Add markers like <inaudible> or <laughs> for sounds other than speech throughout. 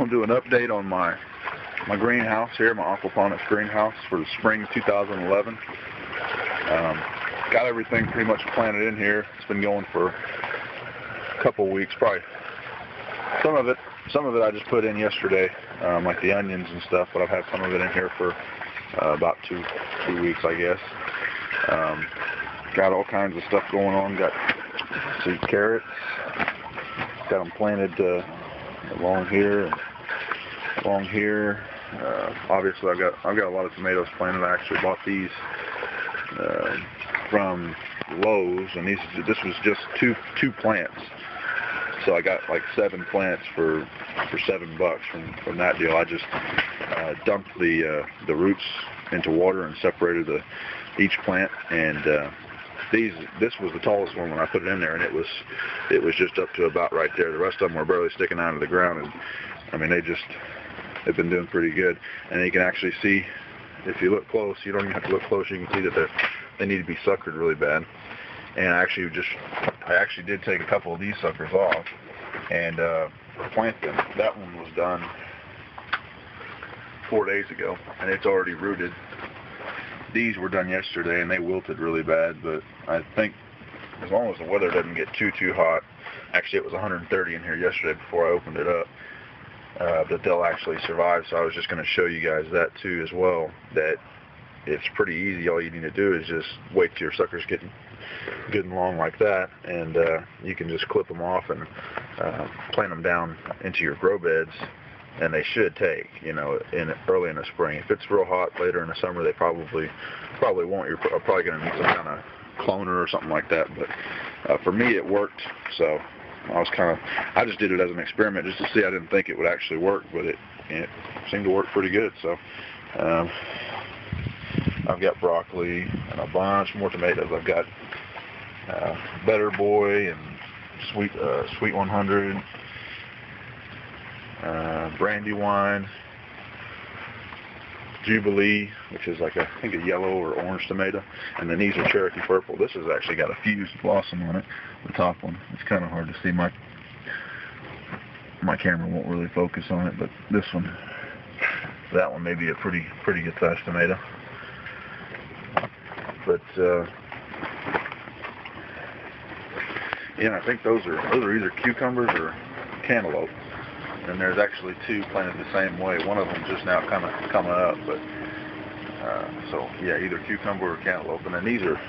I'm gonna do an update on my my greenhouse here, my aquaponics greenhouse for the spring 2011. Um, got everything pretty much planted in here. It's been going for a couple weeks, probably. Some of it, some of it I just put in yesterday, um, like the onions and stuff. But I've had some of it in here for uh, about two two weeks, I guess. Um, got all kinds of stuff going on. Got some carrots. Got them planted uh, along here, along here. Uh, obviously, I've got I've got a lot of tomatoes planted. I actually bought these uh, from Lowe's, and these this was just two two plants. So I got like seven plants for for seven bucks from from that deal. I just uh, dumped the uh, the roots into water and separated the each plant and uh, these this was the tallest one when I put it in there and it was it was just up to about right there. The rest of them were barely sticking out of the ground and I mean they just they've been doing pretty good. And you can actually see if you look close you don't even have to look close you can see that they they need to be suckered really bad. And I actually just I actually did take a couple of these suckers off and uh, plant them. That one was done four days ago and it's already rooted these were done yesterday and they wilted really bad, but I think as long as the weather doesn't get too, too hot, actually it was 130 in here yesterday before I opened it up, uh, that they'll actually survive. So I was just going to show you guys that too as well, that it's pretty easy. All you need to do is just wait till your suckers get good and long like that, and uh, you can just clip them off and uh, plant them down into your grow beds and they should take, you know, in early in the spring. If it's real hot later in the summer, they probably probably won't. You're probably going to need some kind of cloner or something like that. But uh, for me, it worked. So I was kind of, I just did it as an experiment just to see. I didn't think it would actually work, but it it seemed to work pretty good. So um, I've got broccoli and a bunch more tomatoes. I've got uh, Better Boy and Sweet uh, Sweet 100 uh, Brandywine, Jubilee, which is like a, I think a yellow or orange tomato, and then these are Cherokee Purple. This has actually got a fused blossom on it, the top one. It's kind of hard to see. My my camera won't really focus on it, but this one, that one may be a pretty pretty good sized tomato. But uh, yeah, I think those are those are either cucumbers or cantaloupe and there's actually two planted the same way. One of them just now kind of coming up, but uh, so yeah, either cucumber or cantaloupe. And then these are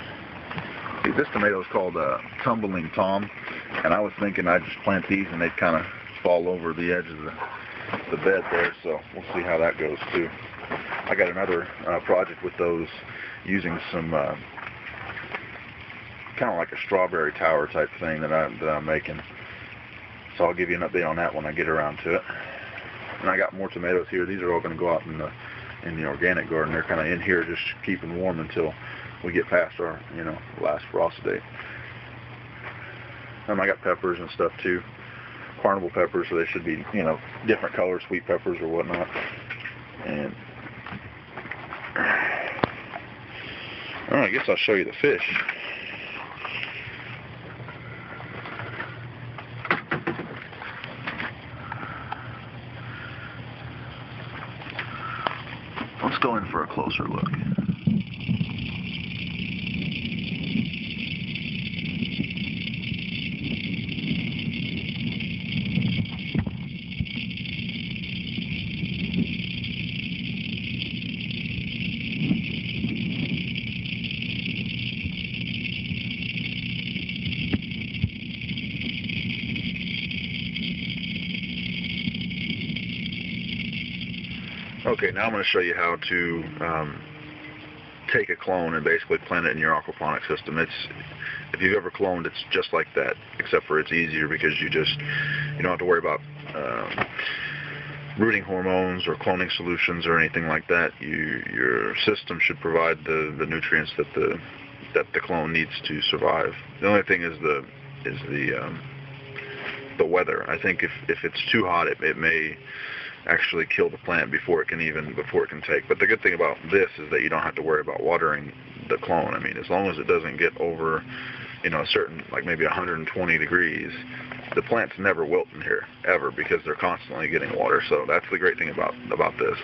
See, this tomato is called uh, Tumbling Tom, and I was thinking I'd just plant these and they'd kind of fall over the edge of the the bed there. So we'll see how that goes too. I got another uh, project with those using some uh, kind of like a strawberry tower type thing that I that I'm making. So I'll give you an update on that when I get around to it. And I got more tomatoes here. These are all going to go out in the in the organic garden. They're kind of in here just keeping warm until we get past our, you know, last frost date. And um, I got peppers and stuff too. Carnival peppers, so they should be, you know, different colors, sweet peppers or whatnot. And <sighs> I guess I'll show you the fish. Go in for a closer look. Okay, now I'm going to show you how to um, take a clone and basically plant it in your aquaponic system. It's if you've ever cloned, it's just like that, except for it's easier because you just you don't have to worry about um, rooting hormones or cloning solutions or anything like that. You your system should provide the the nutrients that the that the clone needs to survive. The only thing is the is the um, the weather. I think if if it's too hot, it, it may actually kill the plant before it can even before it can take. But the good thing about this is that you don't have to worry about watering the clone. I mean, as long as it doesn't get over you know, a certain, like maybe 120 degrees, the plants never wilt in here ever because they're constantly getting water. So that's the great thing about about this.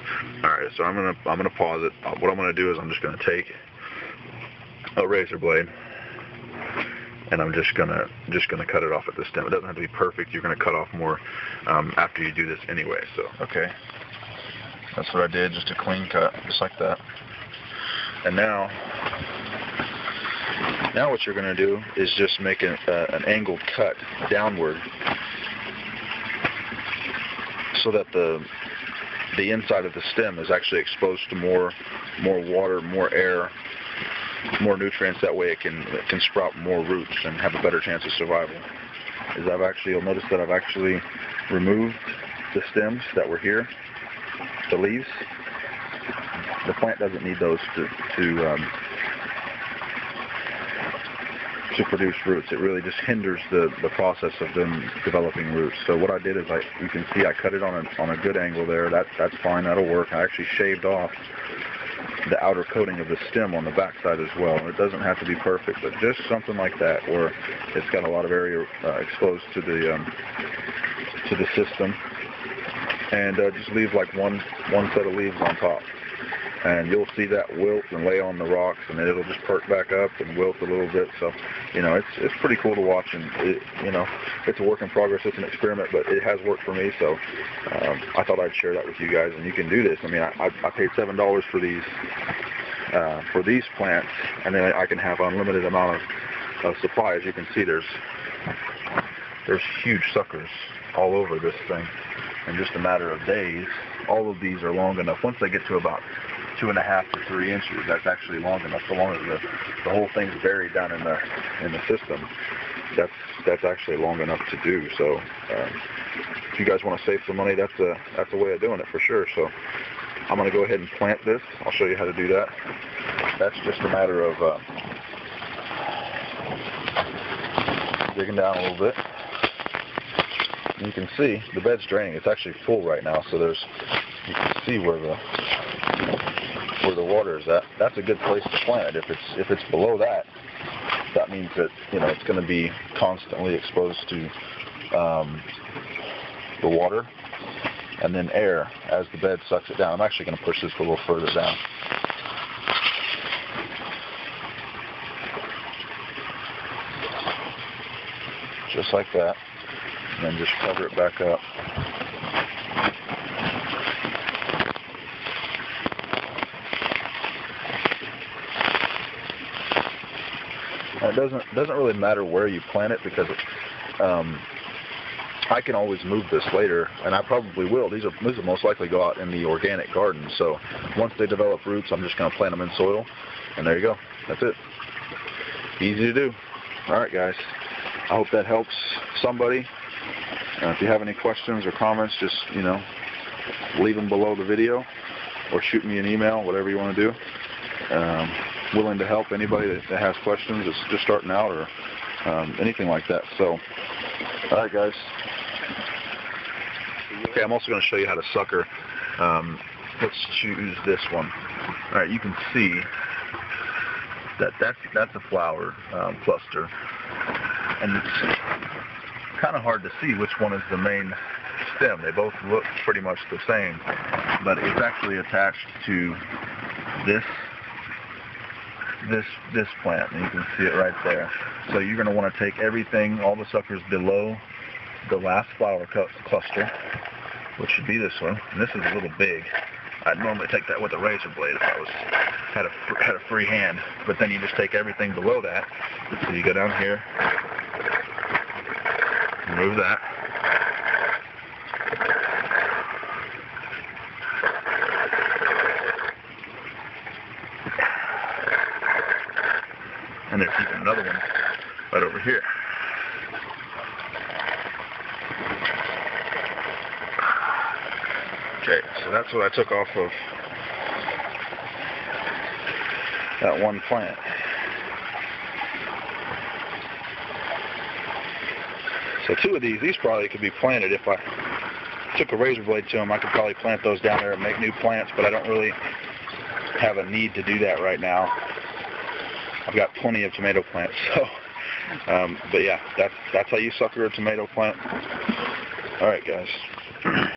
All right, so I'm gonna I'm gonna pause it. Uh, what I'm gonna do is I'm just gonna take a razor blade and I'm just gonna just gonna cut it off at the stem. It doesn't have to be perfect. You're gonna cut off more um, after you do this anyway. So okay, that's what I did, just a clean cut, just like that. And now, now what you're gonna do is just make an, uh, an angled cut downward, so that the the inside of the stem is actually exposed to more more water, more air, more nutrients. That way it can it can sprout more roots and have a better chance of survival. Is I've actually you'll notice that I've actually removed the stems that were here, the leaves. The plant doesn't need those to to um, to produce roots. It really just hinders the, the process of them developing roots. So what I did is I, you can see I cut it on a, on a good angle there. That, that's fine, that'll work. I actually shaved off the outer coating of the stem on the backside as well. It doesn't have to be perfect, but just something like that where it's got a lot of area uh, exposed to the um, to the system, and uh, just leave like one one set of leaves on top. And you'll see that wilt and lay on the rocks, and it'll just perk back up and wilt a little bit. So, you know, it's it's pretty cool to watch, and it, you know, it's a work in progress. It's an experiment, but it has worked for me. So, um, I thought I'd share that with you guys, and you can do this. I mean, I, I paid seven dollars for these uh, for these plants, and then I can have unlimited amount of, of supply. As you can see, there's there's huge suckers all over this thing. In just a matter of days, all of these are long enough. Once they get to about two and a half to three inches, that's actually long enough. So long as the, the whole thing's buried down in the in the system, that's that's actually long enough to do. So um, if you guys want to save some money, that's a that's a way of doing it for sure. So I'm going to go ahead and plant this. I'll show you how to do that. That's just a matter of uh, digging down a little bit. You can see the bed's draining. It's actually full right now, so there's you can see where the where the water is at. That's a good place to plant it. If it's if it's below that, that means that you know it's going to be constantly exposed to um, the water and then air as the bed sucks it down. I'm actually going to push this a little further down. Just like that. And then just cover it back up. It doesn't doesn't really matter where you plant it because um, I can always move this later, and I probably will. These are these will most likely go out in the organic garden. So once they develop roots, I'm just going to plant them in soil, and there you go. That's it. Easy to do. All right, guys. I hope that helps somebody. Uh, if you have any questions or comments, just you know, leave them below the video, or shoot me an email, whatever you want to do. Um, willing to help anybody that, has questions that's just starting out or um, anything like that. So, all right, guys. Okay, I'm also going to show you how to sucker. Um, let's choose this one. All right, you can see that that's that's a flower um, cluster, and it's kind of hard to see which one is the main stem. They both look pretty much the same, but it's actually attached to this this this plant, and you can see it right there. So you're going to want to take everything, all the suckers below the last flower cluster, which should be this one. And this is a little big. I'd normally take that with a razor blade if I was had a had a free hand. But then you just take everything below that. So you go down here, remove that. And there's even another one right over here. Okay, so that's what I took off of that one plant. So two of these, these probably could be planted if I took a razor blade to them. I could probably plant those down there and make new plants, but I don't really have a need to do that right now. I've got plenty of tomato plants, <laughs> so Um, but yeah, that's that's how you sucker a tomato plant. All right, guys.